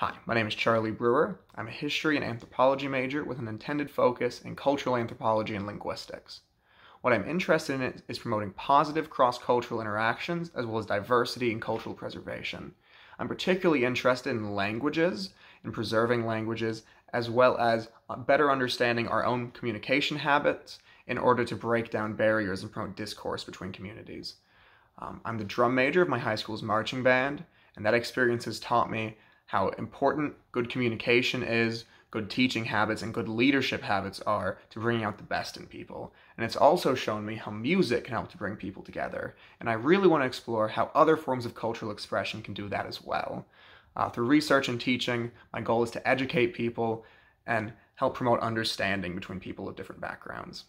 Hi, my name is Charlie Brewer. I'm a history and anthropology major with an intended focus in cultural anthropology and linguistics. What I'm interested in is promoting positive cross cultural interactions as well as diversity and cultural preservation. I'm particularly interested in languages, in preserving languages, as well as uh, better understanding our own communication habits in order to break down barriers and promote discourse between communities. Um, I'm the drum major of my high school's marching band, and that experience has taught me how important good communication is, good teaching habits, and good leadership habits are to bringing out the best in people. And it's also shown me how music can help to bring people together. And I really want to explore how other forms of cultural expression can do that as well. Uh, through research and teaching, my goal is to educate people and help promote understanding between people of different backgrounds.